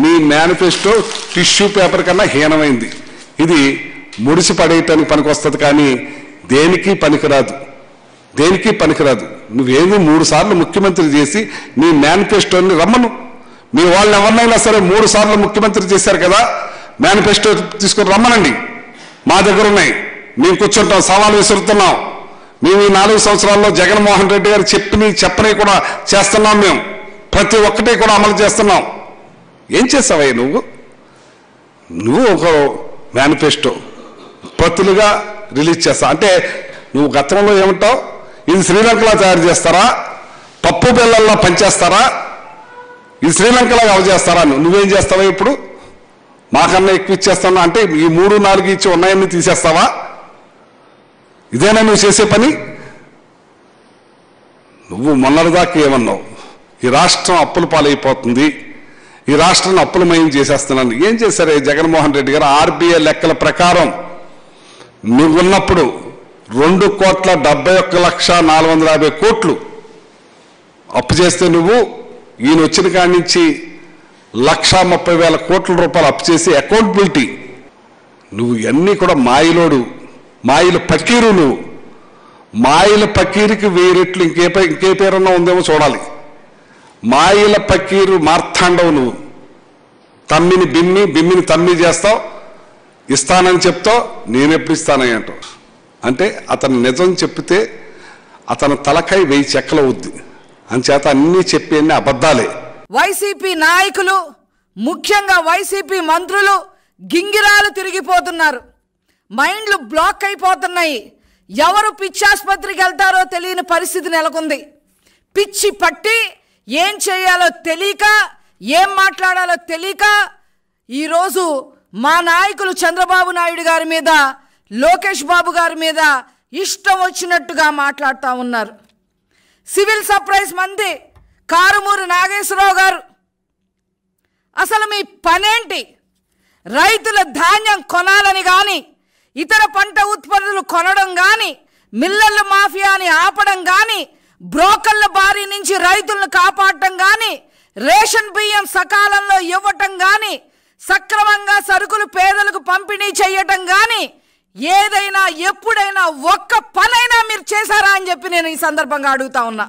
మీ manifesto tissue paper కన్నా హీనమైంది. ఇది ముడిసి పడేయటానికి పనికొస్తుంది కానీ దేనికి పనికిరాదు. దేనికి పనికిరాదు. నువ్వేమి మూడు సార్లు ముఖ్యమంత్రి చేసి నీ మేనిఫెస్టోని రమ్మను. మీ వాళ్ళు ఎవరినైనా సరే మూడు సార్లు ముఖ్యమంత్రి చేశారు కదా మేనిఫెస్టో తీసుకొని రమ్మనండి. మా దగ్గర ఉన్నాయి. మేము కూర్చుంటాం సవాలు విసురుతున్నాం. మేము ఈ నాలుగు సంవత్సరాల్లో జగన్మోహన్ రెడ్డి గారు చెప్పిని చెప్పని కూడా చేస్తున్నాం మేము. ప్రతి ఒక్కటి కూడా అమలు చేస్తున్నాం. ఏం చేస్తావయ్య నువ్వు? నువ్వు ఒక మేనిఫెస్టో పత్తులుగా రిలీజ్ చేస్తా. అంటే నువ్వు గతంలో ఏమంటావు? ఇది శ్రీలంకలో తయారు చేస్తారా? పప్పు బిల్లల్లో పనిచేస్తారా ఇది శ్రీలంకలో అవజేస్తారా నువ్వు నువ్వేం చేస్తావా ఇప్పుడు? మాకన్నా ఎక్కువ ఇచ్చేస్తాను అంటే ఈ మూడు నాలుగు ఇచ్చి ఉన్నాయన్నీ తీసేస్తావా? ఇదేనా నువ్వు చేసే పని? నువ్వు మొన్నటిదాకా ఏమన్నావు? ఈ రాష్ట్రం అప్పుల పాలైపోతుంది. ఈ రాష్ట్రాన్ని అప్పులమయం చేసేస్తున్నాను. ఏం చేశారు ఈ జగన్మోహన్ రెడ్డి గారు? ఆర్బీఐ లెక్కల ప్రకారం నువ్వున్నప్పుడు రెండు కోట్ల డెబ్బై ఒక్క లక్ష నాలుగు వందల యాభై కోట్లు అప్పు చేస్తే నువ్వు ఈయన వచ్చిన కాడి నుంచి లక్ష ముప్పై వేల కోట్ల రూపాయలు అప్పు చేసి అకౌంటబిలిటీ నువ్వు ఇవన్నీ కూడా మాయిలోడు మాయిల పకీరు నువ్వు. మాయిల పకీరుకి వెయ్యి రెట్లు ఇంకే ఇంకే పేరున్నా ఉందేమో చూడాలి. మాయిల పకీరు మార్తాండవు నువ్వు. తమ్మిని బిమ్మి బిమ్మిని తమ్మి చేస్తావు ఇస్తానని చెప్తావు నేనెప్పుడు ఇస్తానని అంటావు. అంటే అతను నిజం చెప్పితే అతను తలకాయ వెయ్యి చెక్కలు అవుద్ది. అంచేత అన్నీ చెప్పి అన్ని అబద్ధాలే. వైసీపీ నాయకులు ముఖ్యంగా వైసీపీ మంత్రులు గింగిరాలు తిరిగిపోతున్నారు. మైండ్లు బ్లాక్ అయిపోతున్నాయి. ఎవరు పిచ్చాసుపత్రికి వెళ్తారో తెలియని పరిస్థితి నెలకొంది. పిచ్చి పట్టి ఏం చేయాలో తెలియక ఏం మాట్లాడాలో తెలియక ఈరోజు మా నాయకులు చంద్రబాబు నాయుడు గారి మీద లోకేష్ బాబు గారి మీద ఇష్టం వచ్చినట్టుగా మాట్లాడుతూ ఉన్నారు. సివిల్ సర్ప్రైజ్ మంది కారుమూరు నాగేశ్వరరావు గారు అసలు మీ పనేంటి? రైతుల ధాన్యం కొనాలని కానీ ఇతర పంట ఉత్పత్తులు కొనడం కానీ మిల్లర్ల మాఫియాని ఆపడం కానీ బ్రోకర్ల బారి నుంచి రైతులను కాపాడటం కానీ రేషన్ బియ్యం సకాలంలో ఇవ్వటం కానీ సక్రమంగా సరుకులు పేదలకు పంపిణీ చేయటం కానీ ఏదైనా ఎప్పుడైనా ఒక్క పనైనా మీరు చేశారా అని చెప్పి నేను ఈ సందర్భంగా అడుగుతా ఉన్నా.